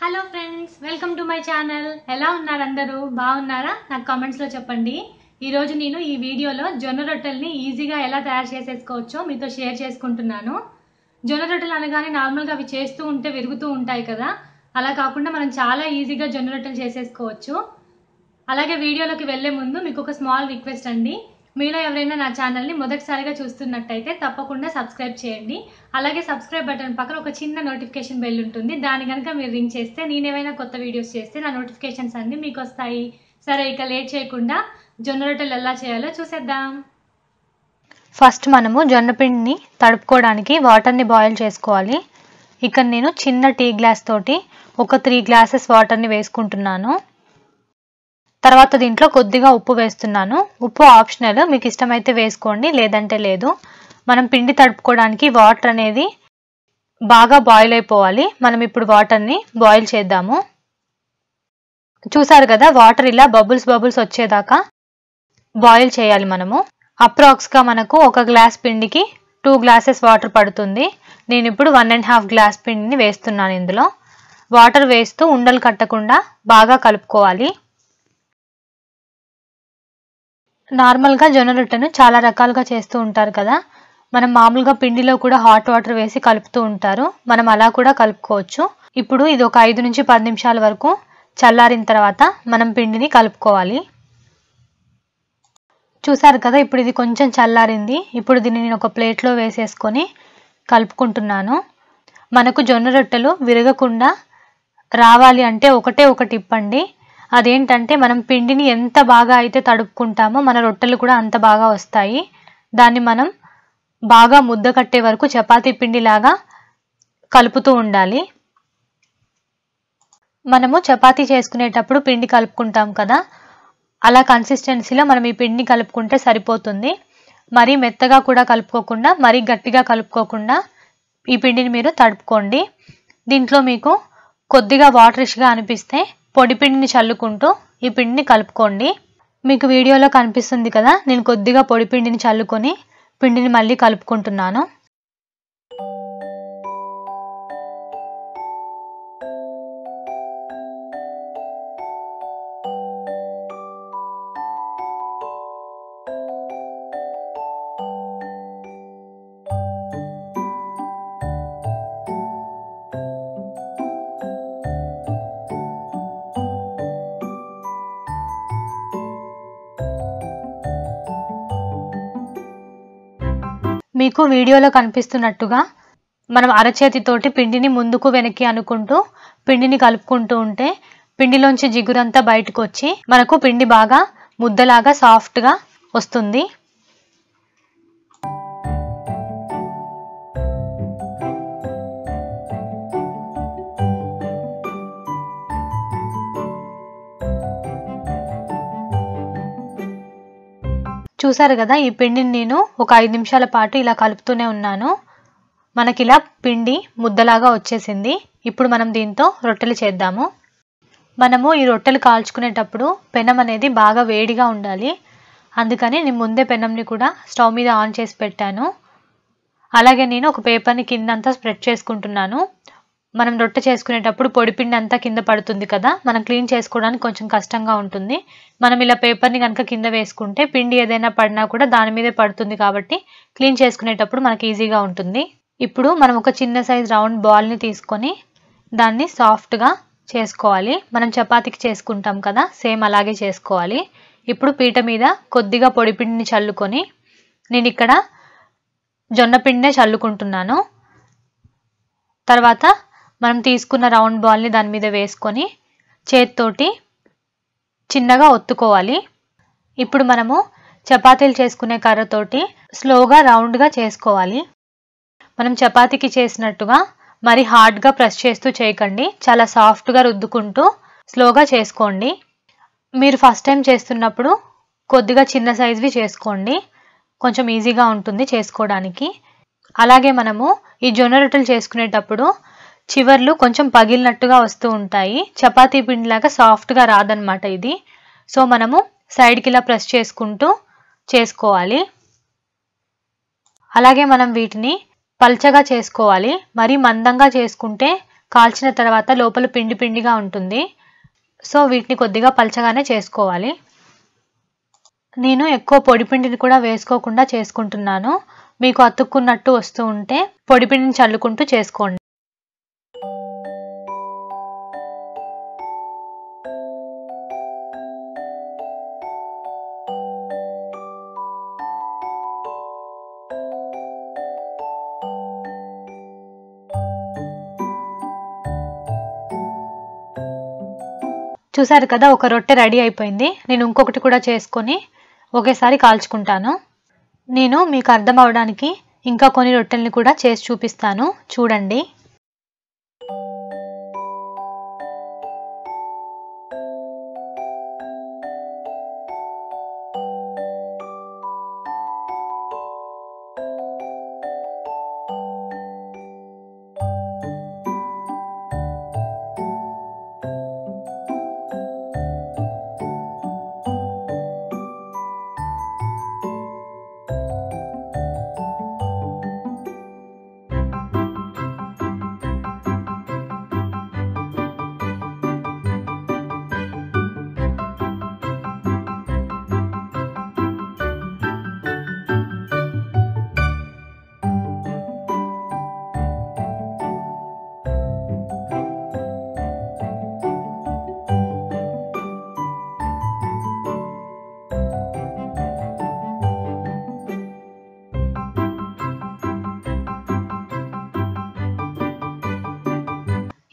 Hello friends welcome to my channel ఎలా ఉన్నారు అందరూ? బాగున్నారా? నాకు కామెంట్స్లో చెప్పండి. ఈరోజు నేను ఈ వీడియోలో జొన్న రొట్టెల్ని ఈజీగా ఎలా తయారు చేసేసుకోవచ్చో మీతో షేర్ చేసుకుంటున్నాను. జొన్న రొట్టెలు అనగానే నార్మల్గా అవి చేస్తూ ఉంటే విరుగుతూ ఉంటాయి కదా. అలా కాకుండా మనం చాలా ఈజీగా జొన్న రొట్టెలు చేసేసుకోవచ్చు. అలాగే వీడియోలోకి వెళ్ళే ముందు మీకు ఒక స్మాల్ రిక్వెస్ట్ అండి. మీలో ఎవరైనా నా ఛానల్ని మొదటిసారిగా చూస్తున్నట్టయితే తప్పకుండా సబ్స్క్రైబ్ చేయండి. అలాగే సబ్స్క్రైబ్ బటన్ పక్కన ఒక చిన్న నోటిఫికేషన్ బెల్ ఉంటుంది. దాని కనుక మీరు రింగ్ చేస్తే నేను ఏమైనా కొత్త వీడియోస్ చేస్తే నా నోటిఫికేషన్స్ అన్నీ మీకు వస్తాయి సరే ఇక లేట్ చేయకుండా జొన్న రొట్టెలు ఎలా చేయాలో చూసేద్దాం. ఫస్ట్ మనము జొన్నపిండిని తడుపుకోవడానికి వాటర్ని బాయిల్ చేసుకోవాలి. ఇక్కడ నేను చిన్న టీ గ్లాస్ తోటి ఒక త్రీ గ్లాసెస్ వాటర్ని వేసుకుంటున్నాను. తర్వాత దీంట్లో కొద్దిగా ఉప్పు వేస్తున్నాను. ఉప్పు ఆప్షనల్. మీకు ఇష్టమైతే వేసుకోండి లేదంటే లేదు. మనం పిండి తడుపుకోవడానికి వాటర్ అనేది బాగా బాయిల్ అయిపోవాలి. మనం ఇప్పుడు వాటర్ని బాయిల్ చేద్దాము. చూసారు కదా వాటర్ ఇలా బబుల్స్ బబుల్స్ వచ్చేదాకా బాయిల్ చేయాలి మనము. అప్రాక్స్గా మనకు ఒక గ్లాస్ పిండికి టూ గ్లాసెస్ వాటర్ పడుతుంది. నేను ఇప్పుడు వన్ అండ్ హాఫ్ గ్లాస్ పిండిని వేస్తున్నాను ఇందులో. వాటర్ వేస్తూ ఉండలు కట్టకుండా బాగా కలుపుకోవాలి. నార్మల్గా జొన్న రొట్టెను చాలా రకాలుగా చేస్తూ ఉంటారు కదా. మనం మామూలుగా పిండిలో కూడా హాట్ వాటర్ వేసి కలుపుతూ ఉంటారు. మనం అలా కూడా కలుపుకోవచ్చు. ఇప్పుడు ఇది ఒక ఐదు నుంచి పది నిమిషాల వరకు చల్లారిన తర్వాత మనం పిండిని కలుపుకోవాలి. చూసారు కదా ఇప్పుడు ఇది కొంచెం చల్లారింది. ఇప్పుడు దీన్ని నేను ఒక ప్లేట్లో వేసేసుకొని కలుపుకుంటున్నాను. మనకు జొన్న రొట్టెలు విరగకుండా రావాలి అంటే ఒకటే ఒకటి ఇప్పండి అదేంటంటే మనం పిండిని ఎంత బాగా అయితే తడుపుకుంటామో మన రొట్టెలు కూడా అంత బాగా వస్తాయి. దాన్ని మనం బాగా ముద్ద కట్టే వరకు చపాతీ పిండిలాగా కలుపుతూ ఉండాలి. మనము చపాతీ చేసుకునేటప్పుడు పిండి కలుపుకుంటాం కదా అలా కన్సిస్టెన్సీలో మనం ఈ పిండిని కలుపుకుంటే సరిపోతుంది. మరీ మెత్తగా కూడా కలుపుకోకుండా మరీ గట్టిగా కలుపుకోకుండా ఈ పిండిని మీరు తడుపుకోండి. దీంట్లో మీకు కొద్దిగా వాటరిష్గా అనిపిస్తే పొడిపిండిని చల్లుకుంటూ ఈ పిండిని కలుపుకోండి. మీకు వీడియోలో కనిపిస్తుంది కదా నేను కొద్దిగా పొడిపిండిని చల్లుకొని పిండిని మళ్ళీ కలుపుకుంటున్నాను. మీకు వీడియోలో కనిపిస్తున్నట్టుగా మనం అరచేతితోటి పిండిని ముందుకు వెనక్కి అనుకుంటూ పిండిని కలుపుకుంటూ ఉంటే పిండిలోంచి జిగురంతా బయటకు వచ్చి మనకు పిండి బాగా ముద్దలాగా సాఫ్ట్గా వస్తుంది. చూసారు కదా ఈ పిండిని నేను ఒక ఐదు నిమిషాల పాటు ఇలా కలుపుతూనే ఉన్నాను. మనకి ఇలా పిండి ముద్దలాగా వచ్చేసింది. ఇప్పుడు మనం దీంతో రొట్టెలు చేద్దాము. మనము ఈ రొట్టెలు కాల్చుకునేటప్పుడు పెనం అనేది బాగా వేడిగా ఉండాలి. అందుకని నేను ముందే పెనంని కూడా స్టవ్ మీద ఆన్ చేసి పెట్టాను. అలాగే నేను ఒక పేపర్ని కిందంతా స్ప్రెడ్ చేసుకుంటున్నాను. మనం రొట్టె చేసుకునేటప్పుడు పొడిపిండి అంతా కింద పడుతుంది కదా మనం క్లీన్ చేసుకోవడానికి కొంచెం కష్టంగా ఉంటుంది. మనం ఇలా పేపర్ని కనుక కింద వేసుకుంటే పిండి ఏదైనా పడినా కూడా దాని మీదే పడుతుంది కాబట్టి క్లీన్ చేసుకునేటప్పుడు మనకి ఈజీగా ఉంటుంది. ఇప్పుడు మనం ఒక చిన్న సైజ్ రౌండ్ బాల్ని తీసుకొని దాన్ని సాఫ్ట్గా చేసుకోవాలి. మనం చపాతీకి చేసుకుంటాం కదా సేమ్ అలాగే చేసుకోవాలి. ఇప్పుడు పీట మీద కొద్దిగా పొడిపిండిని చల్లుకొని నేను ఇక్కడ జొన్న పిండినే చల్లుకుంటున్నాను. తర్వాత మనం తీసుకున్న రౌండ్ బాల్ని దాని మీద వేసుకొని చేత్తోటి చిన్నగా ఒత్తుకోవాలి. ఇప్పుడు మనము చపాతీలు చేసుకునే కర్రతోటి స్లోగా రౌండ్గా చేసుకోవాలి. మనం చపాతీకి చేసినట్టుగా మరి హార్డ్గా ప్రెస్ చేస్తూ చేయకండి. చాలా సాఫ్ట్గా రుద్దుకుంటూ స్లోగా చేసుకోండి. మీరు ఫస్ట్ టైం చేస్తున్నప్పుడు కొద్దిగా చిన్న సైజువి చేసుకోండి. కొంచెం ఈజీగా ఉంటుంది చేసుకోవడానికి. అలాగే మనము ఈ జొన్న రొట్టెలు చేసుకునేటప్పుడు చివర్లు కొంచెం పగిలినట్టుగా వస్తూ ఉంటాయి. చపాతీ పిండిలాగా సాఫ్ట్గా రాదనమాట ఇది. సో మనము సైడ్కి ఇలా ప్రెస్ చేసుకుంటూ చేసుకోవాలి. అలాగే మనం వీటిని పల్చగా చేసుకోవాలి. మరీ మందంగా చేసుకుంటే కాల్చిన తర్వాత లోపల పిండి పిండిగా ఉంటుంది. సో వీటిని కొద్దిగా పల్చగానే చేసుకోవాలి. నేను ఎక్కువ పొడిపిండిని కూడా వేసుకోకుండా చేసుకుంటున్నాను. మీకు అతుక్కున్నట్టు వస్తూ ఉంటే పొడిపిండిని చల్లుకుంటూ చేసుకోండి. చూసారు కదా ఒక రొట్టె రెడీ అయిపోయింది. నేను ఇంకొకటి కూడా చేసుకొని ఒకేసారి కాల్చుకుంటాను. నేను మీకు అర్థం అవడానికి ఇంకా కొన్ని రొట్టెల్ని కూడా చేసి చూపిస్తాను. చూడండి.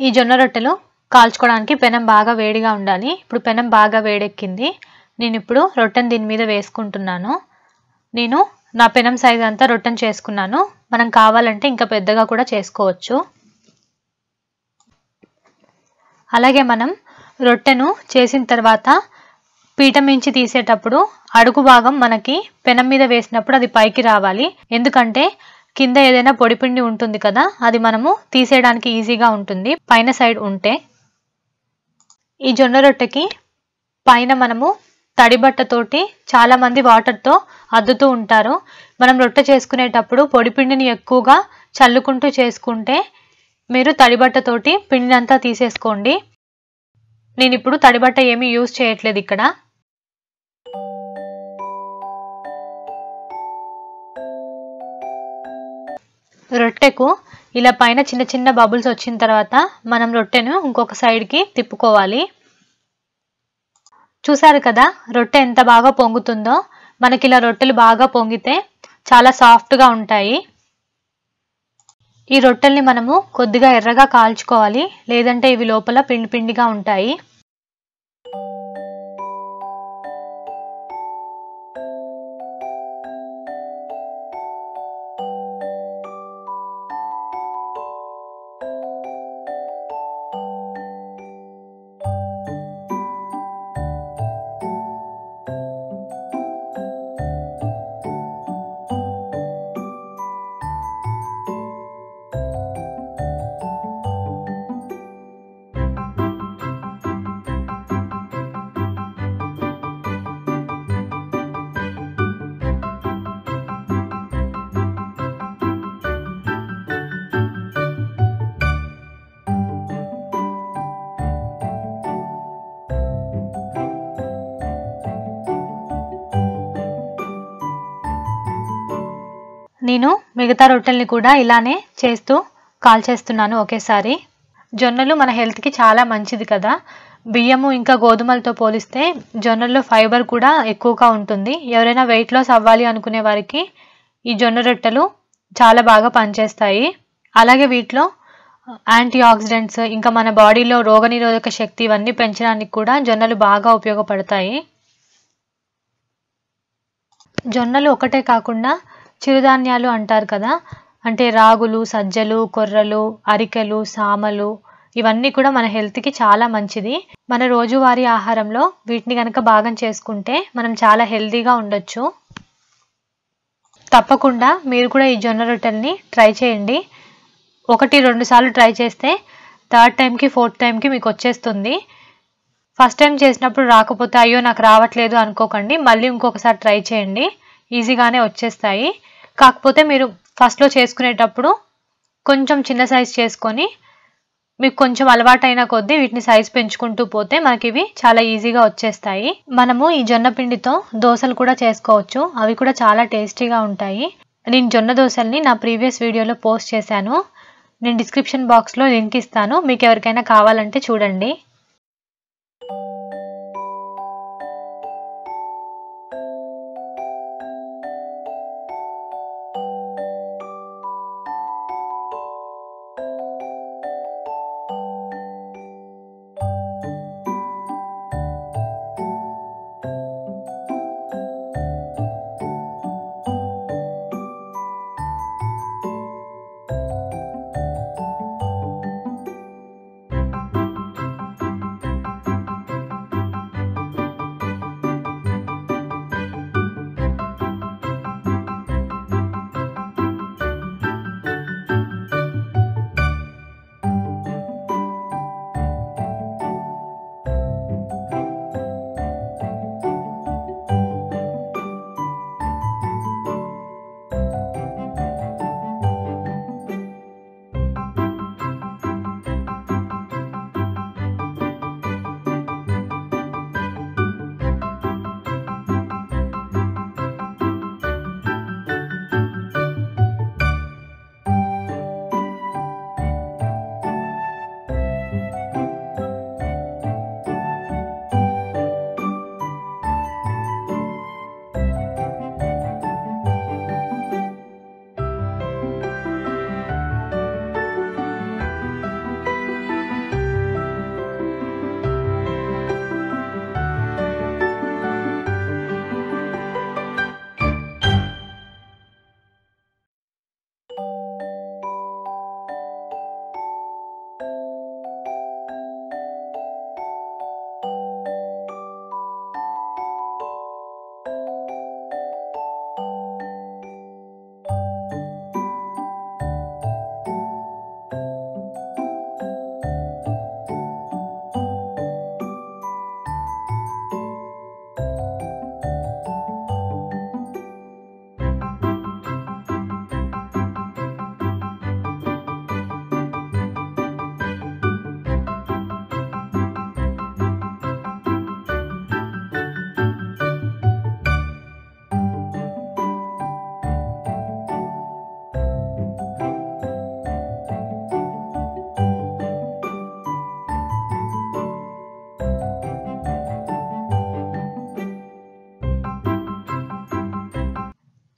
ఈ జొన్న రొట్టెలు కాల్చుకోవడానికి పెనం బాగా వేడిగా ఉండాలి. ఇప్పుడు పెనం బాగా వేడెక్కింది. నేను ఇప్పుడు రొట్టెను దీని మీద వేసుకుంటున్నాను. నేను నా పెనం సైజ్ అంతా రొట్టెను చేసుకున్నాను. మనం కావాలంటే ఇంకా పెద్దగా కూడా చేసుకోవచ్చు. అలాగే మనం రొట్టెను చేసిన తర్వాత పీట మించి తీసేటప్పుడు అడుగు భాగం మనకి పెనం మీద వేసినప్పుడు అది పైకి రావాలి. ఎందుకంటే కింద ఏదైనా పొడిపిండి ఉంటుంది కదా అది మనము తీసేయడానికి ఈజీగా ఉంటుంది. పైన సైడ్ ఉంటే ఈ జొన్న రొట్టెకి పైన మనము తడి బట్టతోటి చాలామంది వాటర్తో అద్దుతూ ఉంటారు. మనం రొట్టె చేసుకునేటప్పుడు పొడిపిండిని ఎక్కువగా చల్లుకుంటూ చేసుకుంటే మీరు తడి బట్టతోటి తీసేసుకోండి. నేను ఇప్పుడు తడి బట్ట ఏమీ యూజ్ చేయట్లేదు ఇక్కడ. రొట్టెకు ఇలా పైన చిన్న చిన్న బబుల్స్ వచ్చిన తర్వాత మనం రొట్టెను ఇంకొక సైడ్కి తిప్పుకోవాలి. చూసారు కదా రొట్టె ఎంత బాగా పొంగుతుందో? మనకి ఇలా రొట్టెలు బాగా పొంగితే చాలా సాఫ్ట్గా ఉంటాయి. ఈ రొట్టెల్ని మనము కొద్దిగా ఎర్రగా కాల్చుకోవాలి లేదంటే ఇవి లోపల పిండి పిండిగా ఉంటాయి. నేను మిగతా రొట్టెల్ని కూడా ఇలానే చేస్తూ కాల్చేస్తున్నాను ఒకేసారి. జొన్నలు మన హెల్త్కి చాలా మంచిది కదా. బియ్యము ఇంకా గోధుమలతో పోలిస్తే జొన్నల్లో ఫైబర్ కూడా ఎక్కువగా ఉంటుంది. ఎవరైనా వెయిట్ లాస్ అవ్వాలి అనుకునే వారికి ఈ జొన్న రొట్టెలు చాలా బాగా పనిచేస్తాయి. అలాగే వీటిలో యాంటీ ఆక్సిడెంట్స్ ఇంకా మన బాడీలో రోగనిరోధక శక్తి ఇవన్నీ పెంచడానికి కూడా జొన్నలు బాగా ఉపయోగపడతాయి. జొన్నలు ఒకటే కాకుండా చిరుధాన్యాలు అంటారు కదా. అంటే రాగులు సజ్జలు కొర్రలు అరికెలు సామలు ఇవన్నీ కూడా మన హెల్త్కి చాలా మంచిది. మన రోజువారీ ఆహారంలో వీటిని కనుక భాగం చేసుకుంటే మనం చాలా హెల్తీగా ఉండొచ్చు. తప్పకుండా మీరు కూడా ఈ జొన్న రొట్టెల్ని ట్రై చేయండి. ఒకటి రెండు సార్లు ట్రై చేస్తే థర్డ్ టైంకి ఫోర్త్ టైంకి మీకు వచ్చేస్తుంది. ఫస్ట్ టైం చేసినప్పుడు రాకపోతే అయ్యో నాకు రావట్లేదు అనుకోకండి. మళ్ళీ ఇంకొకసారి ట్రై చేయండి. ఈజీగానే వచ్చేస్తాయి. కాకపోతే మీరు ఫస్ట్లో చేసుకునేటప్పుడు కొంచెం చిన్న సైజ్ చేసుకొని మీకు కొంచెం అలవాటైన కొద్దీ వీటిని సైజ్ పెంచుకుంటూ పోతే మనకి ఇవి చాలా ఈజీగా వచ్చేస్తాయి. మనము ఈ జొన్న పిండితో దోశలు కూడా చేసుకోవచ్చు. అవి కూడా చాలా టేస్టీగా ఉంటాయి. నేను జొన్న దోశల్ని నా ప్రీవియస్ వీడియోలో పోస్ట్ చేశాను. నేను డిస్క్రిప్షన్ బాక్స్లో లింక్ ఇస్తాను. మీకు ఎవరికైనా కావాలంటే చూడండి.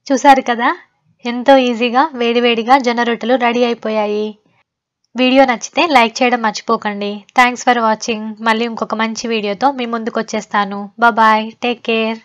చూసారు కదా? ఎంతో ఈజీగా వేడివేడిగా జొన్న రొట్టెలు రెడీ అయిపోయాయి. వీడియో నచ్చితే లైక్ చేయడం మర్చిపోకండి. థ్యాంక్స్ ఫర్ వాచింగ్ మళ్ళీ ఇంకొక మంచి వీడియోతో మీ ముందుకు వచ్చేస్తాను బాయ్ టేక్ కేర్